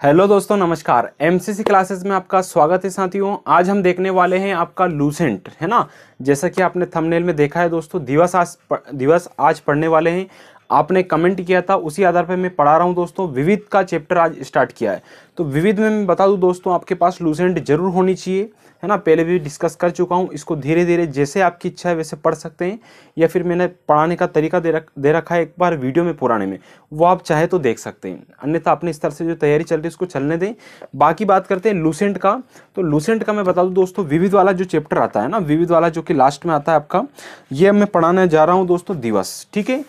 Hello दोस्तों, नमस्कार। MCC classes में आपका स्वागत है साथियों। आज हम देखने वाले हैं आपका लूसेंट है ना? जैसा कि आपने थंबनेल में देखा है दोस्तों, दिवस आज दिवस आज पढ़ने वाले हैं। आपने कमेंट किया था, उसी आधार पर मैं पढ़ा रहा हूँ दोस्तों, विविध का चैप्टर आज स्टार्ट किया है। तो विविध में मैं बता दूँ दोस्तों, आपके पास लूसेंट ज़रूर होनी चाहिए। है ना, पहले भी डिस्कस कर चुका हूँ, इसको धीरे धीरे जैसे आपकी इच्छा है वैसे पढ़ सकते हैं, या फिर मैंने पढ़ाने का तरीका दे रख, दे रखा है एक बार वीडियो में पुराने में, वो आप चाहे तो देख सकते हैं। अन्यथा अपने स्तर से जो तैयारी चल रही है, उसको चलने दें। बाकी बात करते हैं लूसेंट का तो लूसेंट का मैं बता दूँ दोस्तों, विविध वाला जो चैप्टर आता है ना, विविध वाला जो कि लास्ट में आता है आपका, ये मैं पढ़ाने जा रहा हूँ दोस्तों दिवस, ठीक है?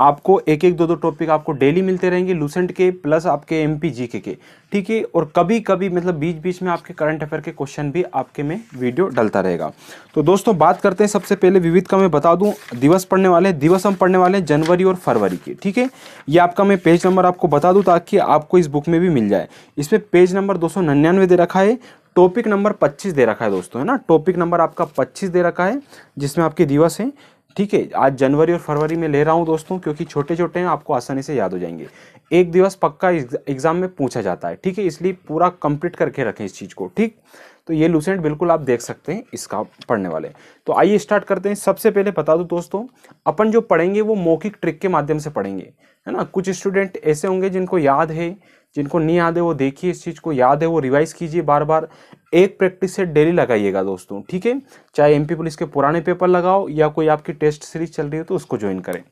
आपको एक एक दो दो टॉपिक आपको डेली मिलते रहेंगे लूसेंट के प्लस आपके एम पी जी के। ठीक है? और कभी कभी मतलब बीच बीच में आपके करंट अफेयर के क्वेश्चन भी आपके में वीडियो डलता रहेगा। तो दोस्तों, बात करते हैं सबसे पहले विविध का मैं बता दूँ। दिवस पढ़ने वाले दिवस हम पढ़ने वाले जनवरी और फरवरी के। ठीक है? ये आपका मैं पेज नंबर आपको बता दूँ ताकि आपको इस बुक में भी मिल जाए। इसमें पेज नंबर दो सौ निन्यानवे दे रखा है टॉपिक नंबर 25 दे रखा है दोस्तों, है ना? टॉपिक नंबर आपका 25 दे रखा है, जिसमें आपके दिवस हैं। ठीक है, आज जनवरी और फरवरी में ले रहा हूँ दोस्तों, क्योंकि छोटे छोटे हैं, आपको आसानी से याद हो जाएँगे। एक दिवस पक्का एग्ज़ाम में पूछा जाता है, ठीक है? इसलिए पूरा कंप्लीट करके रखें इस चीज़ को, ठीक? तो ये लूसेंट बिल्कुल आप देख सकते हैं, इसका पढ़ने वाले। तो आइए स्टार्ट करते हैं। सबसे पहले बता दूँ दोस्तों, अपन जो पढ़ेंगे वो मौखिक ट्रिक के माध्यम से पढ़ेंगे, है ना? कुछ स्टूडेंट ऐसे होंगे जिनको याद है जिनको नहीं याद है वो देखिए इस चीज़ को याद है वो रिवाइज कीजिए बार बार एक प्रैक्टिस से डेली लगाइएगा दोस्तों ठीक है? चाहे एमपी पुलिस के पुराने पेपर लगाओ या कोई आपकी टेस्ट सीरीज़ चल रही हो तो उसको ज्वाइन करें।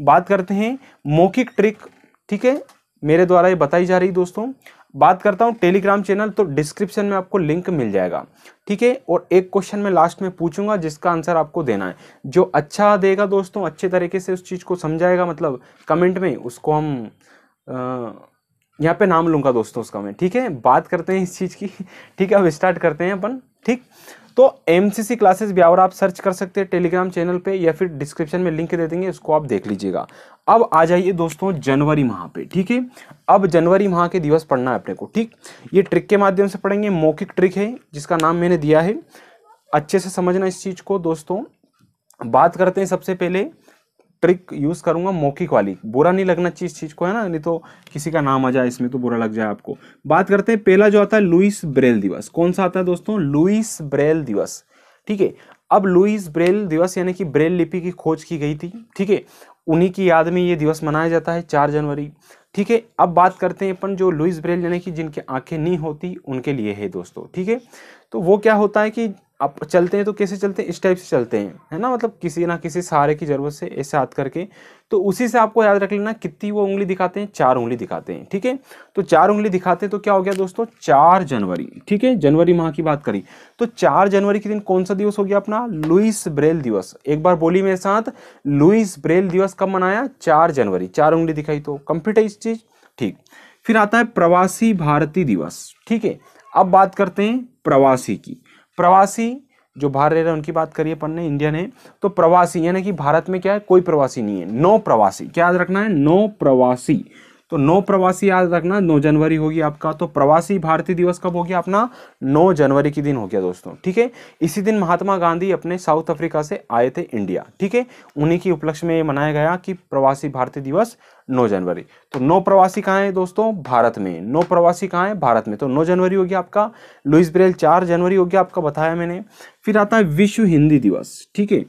बात करते हैं मौखिक ट्रिक ठीक है? मेरे द्वारा ये बताई जा रही दोस्तों। बात करता हूँ टेलीग्राम चैनल तो डिस्क्रिप्शन में आपको लिंक मिल जाएगा ठीक है? और एक क्वेश्चन मैं लास्ट में पूछूँगा जिसका आंसर आपको देना है। जो अच्छा देगा दोस्तों अच्छे तरीके से उस चीज़ को समझाएगा मतलब कमेंट में उसको हम आ, यहाँ पे नाम लूँगा दोस्तों उसका मैं, ठीक है? बात करते हैं इस चीज़ की, ठीक है? अब स्टार्ट करते हैं अपन, ठीक? तो M C C classes Beawar आप सर्च कर सकते हैं टेलीग्राम चैनल पे या फिर डिस्क्रिप्शन में लिंक दे देंगे, उसको आप देख लीजिएगा। अब आ जाइए दोस्तों जनवरी माह पे, ठीक है? अब जनवरी माह के दिवस पढ़ना है अपने को, ठीक? ये ट्रिक के माध्यम से पढ़ेंगे, मौखिक ट्रिक है, जिसका नाम मैंने दिया है। अच्छे से समझना इस चीज़ को दोस्तों। बात करते हैं सबसे पहले ट्रिक यूज़ करूँगा मौखिक वाली। बुरा नहीं लगना चाहिए इस चीज़ को, है ना? नहीं तो किसी का नाम आ जाए, इसमें तो बुरा लग जाए आपको। बात करते हैं, पहला जो आता है, लुइस ब्रेल दिवस। कौन सा आता है दोस्तों? लुइस ब्रेल दिवस। ठीक है, अब लुइस ब्रेल दिवस यानी कि ब्रेल लिपि की खोज की गई थी। ठीक है, उन्हीं की याद में ये दिवस मनाया जाता है, चार जनवरी। ठीक है, अब बात करते हैं अपन जो लुइस ब्रेल यानी कि जिनकी आँखें नहीं होती, उनके लिए है दोस्तों। ठीक है तो वो क्या होता है कि आप चलते हैं तो कैसे चलते हैं? इस टाइप से चलते हैं, है ना? मतलब किसी ना किसी सहारे की ज़रूरत से ऐसे हाथ करके। तो उसी से आपको याद रख लेना कितनी वो उंगली दिखाते हैं, चार उंगली दिखाते हैं, ठीक है? तो चार उंगली दिखाते हैं तो क्या हो गया दोस्तों? चार जनवरी, ठीक है? जनवरी माह की बात करी। तो चार जनवरी के दिन कौन सा दिवस हो गया अपना? लुइस ब्रेल दिवस। एक बार बोली मेरे साथ, लुइस ब्रेल दिवस कब मनाया? चार जनवरी। चार उंगली दिखाई तो कंप्लीट है इस चीज़, ठीक। फिर आता है प्रवासी भारतीय दिवस, ठीक है? अब बात करते हैं प्रवासी की। प्रवासी, जो बाहर रह रहे हैं, उनकी बात करिए अपन ने। इंडियन है तो प्रवासी, यानी कि भारत में क्या है, कोई प्रवासी नहीं है। नो प्रवासी, क्या याद रखना है? नो प्रवासी। तो नौ प्रवासी याद रखना, नौ जनवरी होगी आपका तो प्रवासी भारतीय दिवस कब हो गया अपना? नौ जनवरी के दिन हो गया दोस्तों, ठीक है? इसी दिन महात्मा गांधी अपने साउथ अफ्रीका से आए थे इंडिया, ठीक है? उन्हीं के उपलक्ष्य में मनाया गया कि प्रवासी भारतीय दिवस नौ जनवरी। तो नौ प्रवासी कहाँ है दोस्तों? भारत में। नौ प्रवासी कहाँ है? भारत में। तो नौ जनवरी हो गया आपका, लुइस ब्रेल चार जनवरी हो गया आपका, बताया मैंने। फिर आता है विश्व हिंदी दिवस, ठीक है?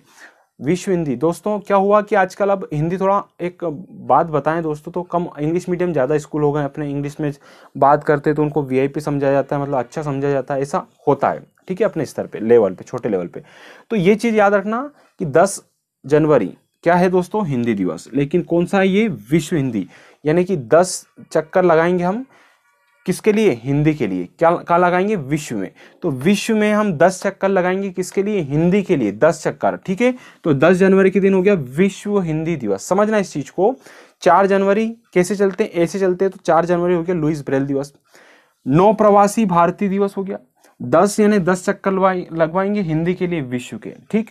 विश्व हिंदी। दोस्तों, क्या हुआ कि आजकल अब हिंदी थोड़ा एक बात बताएँ दोस्तों तो कम इंग्लिश मीडियम ज़्यादा स्कूल हो गए अपने इंग्लिश में बात करते तो उनको वीआईपी समझा जाता है मतलब अच्छा समझा जाता है, ऐसा होता है, ठीक है, अपने स्तर पे लेवल पे, छोटे लेवल पे। तो ये चीज़ याद रखना कि दस जनवरी, क्या है दोस्तों, हिंदी दिवस, लेकिन कौन सा है ये विश्व हिंदी? यानी कि दस चक्कर लगाएँगे हम किसके लिए? हिंदी के लिए। क्या क्या लगाएँगे? विश्व में। तो विश्व में हम दस चक्कर लगाएँगे किसके लिए? हिंदी के लिए। दस चक्कर, ठीक है? तो दस जनवरी के दिन हो गया विश्व हिंदी दिवस। समझना इस चीज़ को। चार जनवरी कैसे चलते? हैं ऐसे चलते हैं तो चार जनवरी हो गया लुइस ब्रेल दिवस। नौ प्रवासी भारतीय दिवस हो गया। दस यानी दस चक्कर लगवाएँगे हिंदी के लिए विश्व के, ठीक?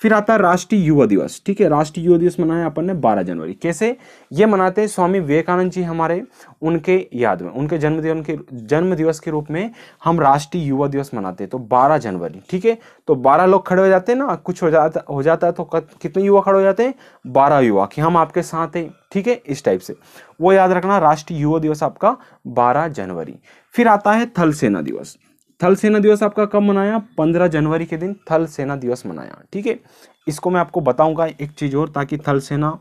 फिर आता है राष्ट्रीय युवा दिवस। ठीक है, राष्ट्रीय युवा दिवस मनाया अपन ने बारह जनवरी। कैसे? ये मनाते हैं स्वामी विवेकानंद जी हमारे, उनके याद में, उनके जन्मदिन के, जन्म दिवस के रूप में हम राष्ट्रीय युवा दिवस मनाते हैं। तो बारह जनवरी, ठीक है? तो बारह लोग खड़े हो जाते हैं ना, कुछ हो जाता हो जाता है तो कितने युवा खड़े हो जाते हैं? बारह युवा, कि हम आपके साथ हैं, ठीक है? इस टाइप से। वो याद रखना, राष्ट्रीय युवा दिवस आपका बारह जनवरी। फिर आता है थल सेना दिवस। थल सेना दिवस आपका कब मनाया? पंद्रह जनवरी के दिन थल सेना दिवस मनाया। ठीक है? इसको मैं आपको बताऊँगा एक चीज़ और, ताकि थल सेना,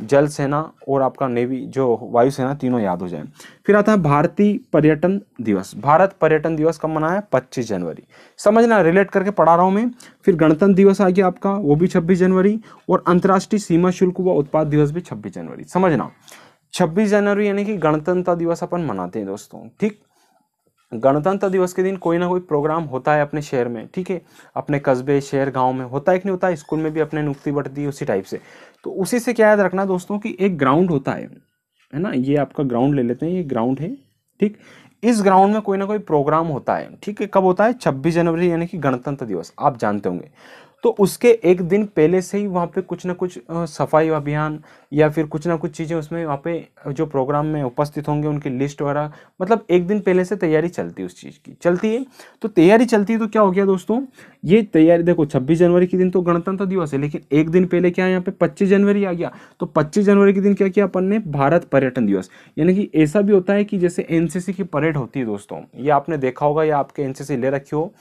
जल सेना और आपका नेवी, जो वायुसेना तीनों याद हो जाए। फिर आता है भारतीय पर्यटन दिवस। भारत पर्यटन दिवस कब मनाया? पच्चीस जनवरी। समझना रिलेट करके पढ़ा रहा हूँ मैं। फिर गणतंत्र दिवस आ गया आपका, वो भी छब्बीस जनवरी, और अंतर्राष्ट्रीय सीमा शुल्क व उत्पाद दिवस भी छब्बीस जनवरी। समझना छब्बीस जनवरी यानी कि गणतंत्र दिवस अपन मनाते हैं दोस्तों। ठीक? गणतंत्र दिवस के दिन कोई ना कोई प्रोग्राम होता है अपने शहर में, ठीक है? अपने कस्बे, शहर, गाँव में होता है कि नहीं होता है? स्कूल में भी अपने नुक्ति बढ़ती है उसी टाइप से। तो उसी से क्या याद रखना दोस्तों कि एक ग्राउंड होता है है ना? ये आपका ग्राउंड ले लेते हैं, ये ग्राउंड है, ठीक? इस ग्राउंड में कोई ना कोई प्रोग्राम होता है, ठीक है? कब होता है? छब्बीस जनवरी यानी कि गणतंत्र दिवस, आप जानते होंगे। तो उसके एक दिन पहले से ही वहाँ पे कुछ ना कुछ सफ़ाई अभियान या फिर कुछ ना कुछ चीज़ें उसमें वहाँ पे जो प्रोग्राम में उपस्थित होंगे, उनकी लिस्ट वगैरह मतलब एक दिन पहले से तैयारी चलती है उस चीज़ की, चलती है। तो तैयारी चलती है तो क्या हो गया दोस्तों, ये तैयारी, देखो छब्बीस जनवरी के दिन तो गणतंत्र दिवस है, लेकिन एक दिन पहले क्या है यहाँ पे पच्चीस जनवरी आ गया तो पच्चीस जनवरी के दिन क्या किया अपन ने, भारत पर्यटन दिवस। यानी कि ऐसा भी होता है कि जैसे एनसीसी की परेड होती है दोस्तों, ये आपने देखा होगा या आपके एनसीसी ले रखी हो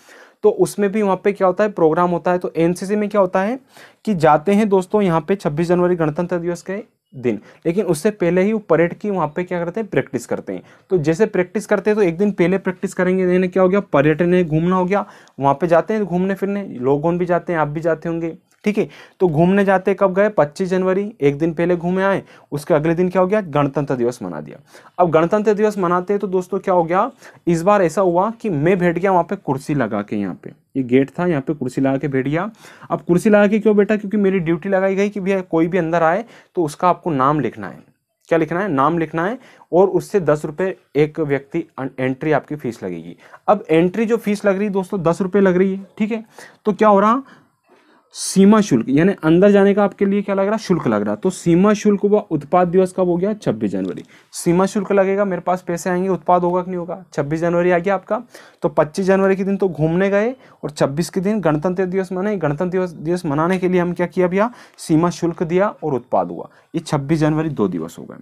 तो उसमें भी वहाँ पे क्या होता है प्रोग्राम होता है। तो एनसीसी में क्या होता है कि जाते हैं दोस्तों यहाँ पे 26 जनवरी गणतंत्र दिवस के दिन। लेकिन उससे पहले ही वो परेड की वहाँ पे क्या करते हैं प्रैक्टिस करते हैं। तो जैसे प्रैक्टिस करते हैं तो एक दिन पहले प्रैक्टिस करेंगे यानी क्या हो गया पर्यटन घूमना हो गया। वहाँ पे जाते हैं घूमने फिरने लोग भी जाते हैं, आप भी जाते होंगे। ठीक है? तो घूमने जाते कब गए? 25 जनवरी, एक दिन पहले घूमे आए, उसके अगले दिन क्या हो गया? गणतंत्र दिवस मना दिया। अब गणतंत्र दिवस मनाते हैं तो दोस्तों क्या हो गया? इस बार ऐसा हुआ कि मैं बैठ गया वहाँ पे कुर्सी लगा के यहाँ पे। ये गेट था, यहाँ पे कुर्सी लगा के बैठ गया। अब कुर्सी लगा के क्यों बैठा? क्योंकि मेरी ड्यूटी लगाई गई कि भैया कोई भी अंदर आए तो उसका आपको नाम लिखना है। क्या लिखना है? नाम लिखना है और उससे दस रुपये एक व्यक्ति एंट्री आपकी फ़ीस लगेगी। अब एंट्री जो फ़ीस लग रही है दोस्तों, दस रुपये लग रही है, ठीक है? तो क्या हो रहा? सीमा शुल्क, यानी अंदर जाने का आपके लिए क्या लग रहा है? शुल्क लग रहा है। तो सीमा शुल्क व उत्पाद दिवस कब हो गया? छब्बीस जनवरी। सीमा शुल्क लगेगा, मेरे पास पैसे आएँगे, उत्पाद होगा कि नहीं होगा? छब्बीस जनवरी आ गया आपका। तो पच्चीस जनवरी के दिन तो घूमने गए और छब्बीस के दिन गणतंत्र दिवस मनाए। गणतंत्र दिवस दिवस मनाने के लिए हम क्या किया भैया? सीमा शुल्क दिया और उत्पाद हुआ। ये छब्बीस जनवरी दो दिवस हो गए।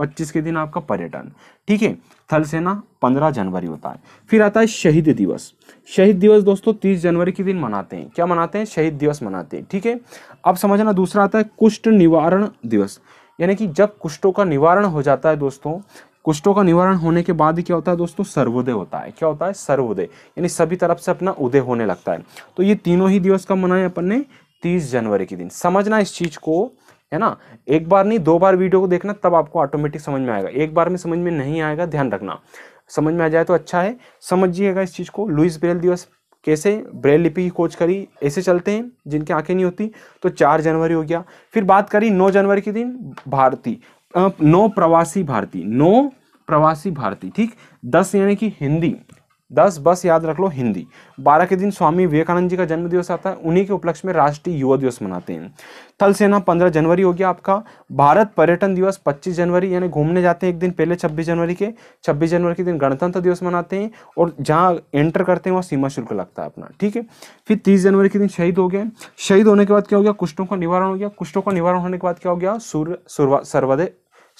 पच्चीस के दिन आपका पर्यटन। ठीक है, थल सेना पंद्रह जनवरी होता है, फिर आता है शहीद दिवस। शहीद दिवस दोस्तों तीस जनवरी के दिन मनाते हैं। क्या मनाते हैं? शहीद दिवस मनाते हैं। ठीक है, अब समझना दूसरा आता है कुष्ठ निवारण दिवस। यानी कि जब कुष्ठों का निवारण हो जाता है दोस्तों, कुष्ठों का निवारण होने के बाद क्या होता है दोस्तों? सर्वोदय होता है। क्या होता है? सर्वोदय। यानी सभी तरफ़ से अपना उदय होने लगता है। तो ये तीनों ही दिवस कब मनाए अपन ने तीस जनवरी के दिन। समझना इस चीज़ को है ना? एक बार नहीं, दो बार वीडियो को देखना, तब आपको ऑटोमेटिक समझ में आएगा। एक बार में समझ में नहीं आएगा, ध्यान रखना। समझ में आ जाए तो अच्छा है। समझिएगा इस चीज़ को। लुइस ब्रेल दिवस कैसे? ब्रेल लिपि की खोज करी। ऐसे चलते हैं, जिनकी आँखें नहीं होती तो चार जनवरी हो गया। फिर बात करी नौ जनवरी के दिन, भारती। नौ प्रवासी भारती। नौ प्रवासी भारती, ठीक? दस यानी कि हिंदी। दस बस याद रख लो, हिंदी। बारह के दिन स्वामी विवेकानंद जी का जन्म दिवस आता है, उन्हीं के उपलक्ष्य में राष्ट्रीय युवा दिवस मनाते हैं। थल सेना पंद्रह जनवरी हो गया आपका। भारत पर्यटन दिवस पच्चीस जनवरी, यानी घूमने जाते हैं एक दिन पहले छब्बीस जनवरी के। छब्बीस जनवरी के दिन गणतंत्र दिवस मनाते हैं और जहाँ एंटर करते हैं, वहाँ सीमा शुल्क लगता है अपना, ठीक है? फिर तीस जनवरी के दिन शहीद हो गए। शहीद होने के बाद क्या हो गया? कुष्ठों का निवारण हो गया। कुष्ठों का निवारण होने के बाद क्या हो गया? सूर्य सर्वोदय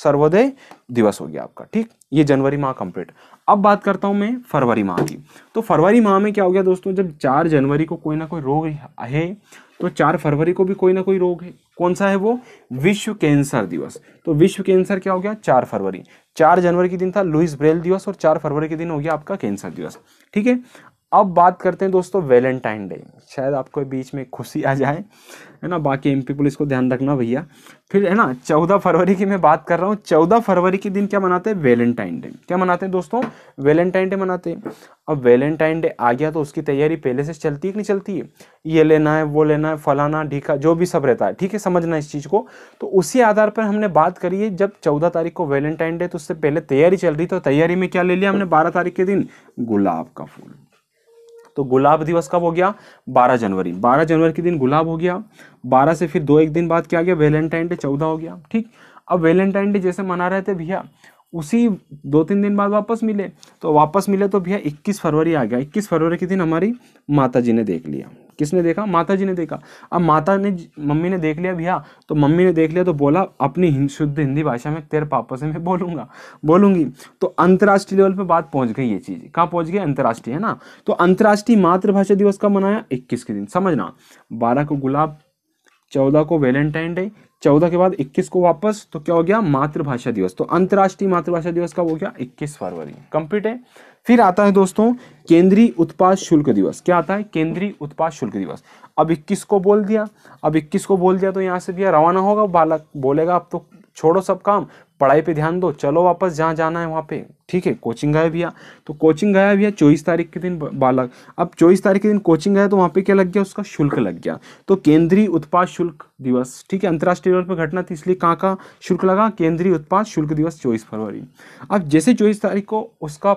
सर्वोदय दिवस हो गया आपका, ठीक? ये जनवरी माह कंप्लीट अब बात करता हूँ मैं फरवरी माह की। तो फरवरी माह में क्या हो गया दोस्तों, जब चार जनवरी को कोई ना कोई रोग है तो चार फरवरी को भी कोई ना कोई रोग है। कौन सा है वो? विश्व कैंसर दिवस। तो विश्व कैंसर क्या हो गया? चार फरवरी। चार जनवरी के दिन था लुइस ब्रेल दिवस और चार फरवरी के दिन हो गया आपका कैंसर दिवस, ठीक है? अब बात करते हैं दोस्तों वैलेंटाइन डे शायद आपको बीच में खुशी आ जाए, है ना? बाकी एमपी पुलिस को ध्यान रखना भैया। फिर, है ना, चौदह फरवरी की मैं बात कर रहा हूँ। चौदह फरवरी के दिन क्या मनाते हैं? वैलेंटाइन डे क्या मनाते हैं दोस्तों? वैलेंटाइन डे मनाते हैं। अब वैलेंटाइन डे आ गया तो उसकी तैयारी पहले से चलती है कि नहीं चलती है? ये लेना है, वो लेना है, फलाना, ढीका, जो भी सब रहता है। ठीक है, समझना इस चीज़ को। तो उसी आधार पर हमने बात करी है, जब चौदह तारीख को वैलेंटाइन डे तो उससे पहले तैयारी चल रही तो तैयारी में क्या ले लिया हमने? बारह तारीख के दिन गुलाब का फूल। तो गुलाब दिवस कब हो गया? 12 जनवरी। 12 जनवरी के दिन गुलाब हो गया। 12 से फिर दो एक दिन बाद क्या गया? वेलेंटाइन डे 14 हो गया। ठीक? अब वेलेंटाइन डे जैसे मना रहे थे, भैया उसी दो तीन दिन बाद वापस मिले। तो वापस मिले तो भैया 21 फरवरी आ गया। 21 फरवरी के दिन हमारी माता जी ने देख लिया। किसने देखा? माता जी ने देखा। अब माता ने मम्मी ने देख लिया, भैया तो मम्मी ने देख लिया तो बोला, अपनी शुद्ध हिंदी भाषा में तेरे पापा से मैं बोलूँगा। बोलूँगी। तो अंतर्राष्ट्रीय लेवल पर बात पहुँच गई ये चीज़। कहाँ पहुँच गई? अंतर्राष्ट्रीय, है ना? तो अंतर्राष्ट्रीय मातृभाषा दिवस कब मनाया? इक्कीस के दिन। समझना। बारह को गुलाब, चौदह को वैलेंटाइन डे चौदह के बाद इक्कीस को वापस तो क्या हो गया? मातृभाषा दिवस। तो अंतर्राष्ट्रीय मातृभाषा दिवस कब हो गया? इक्कीस फरवरी। कंप्लीट है? फिर आता है दोस्तों, केंद्रीय उत्पाद शुल्क दिवस। क्या आता है? केंद्रीय उत्पाद शुल्क दिवस। अब 21 को बोल दिया। अब 21 को बोल दिया तो यहाँ से भैया रवाना होगा बालक। बोलेगा, अब तो छोड़ो सब काम। पढ़ाई पे ध्यान दो, चलो वापस जहाँ जाना है वहाँ पे। ठीक है, कोचिंग गया भैया तो कोचिंग गया भैया चौबीस तारीख के दिन बालक। अब चौबीस तारीख के दिन कोचिंग गया तो वहाँ पे क्या लग गया, उसका शुल्क लग गया। तो केंद्रीय उत्पाद शुल्क दिवस, ठीक है, अंतर्राष्ट्रीय लेवल पर घटना थी, इसलिए कहाँ का शुल्क लगा? केंद्रीय उत्पाद शुल्क दिवस चौबीस फरवरी। अब जैसे चौबीस तारीख को उसका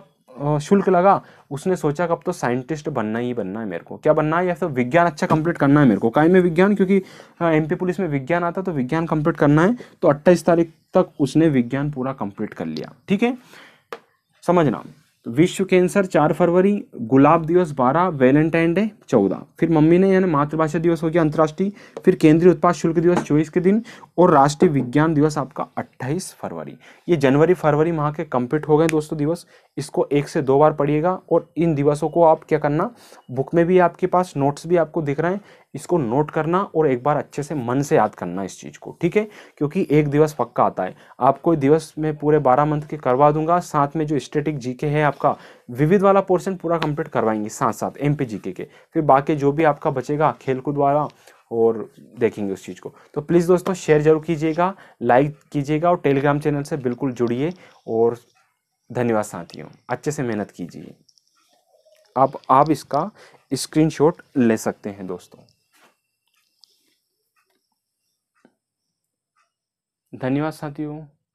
शुल्क लगा, उसने सोचा कब तो साइंटिस्ट बनना ही बनना है मेरे को। क्या बनना है? या फिर विज्ञान अच्छा कंप्लीट करना है मेरे को? काय में विज्ञान? क्योंकि एमपी पुलिस में विज्ञान आता तो विज्ञान कंप्लीट करना है तो अट्ठाईस तारीख तक उसने विज्ञान पूरा कंप्लीट कर लिया। ठीक है? समझना। विश्व कैंसर चार फरवरी, गुलाब दिवस बारह, वैलेंटाइन डे चौदह। फिर मम्मी ने यानी मातृभाषा दिवस हो गया अंतर्राष्ट्रीय, फिर केंद्रीय उत्पाद शुल्क दिवस चौबीस के दिन और राष्ट्रीय विज्ञान दिवस आपका अट्ठाईस फरवरी। ये जनवरी, फरवरी माह के कंप्लीट हो गए दोस्तों दिवस। इसको एक से दो बार पढ़िएगा और इन दिवसों को आप क्या करना, बुक में भी आपके पास, नोट्स भी आपको दिख रहे हैं। इसको नोट करना और एक बार अच्छे से मन से याद करना इस चीज़ को, ठीक है? क्योंकि एक दिवस पक्का आता है। आपको दिवस में पूरे बारह मंथ के करवा दूँगा, साथ में जो स्टेटिक जीके है आपका, विविध वाला पोर्शन पूरा कंप्लीट करवाएँगे साथ साथ एम पी जीके के। फिर बाकी जो भी आपका बचेगा, खेलकूद वाला और देखेंगे उस चीज़ को। तो प्लीज़ दोस्तों शेयर ज़रूर कीजिएगा लाइक कीजिएगा और टेलीग्राम चैनल से बिल्कुल जुड़िए और धन्यवाद साथियों, अच्छे से मेहनत कीजिए। अब आप इसका स्क्रीनशॉट ले सकते हैं दोस्तों। धन्यवाद साथियों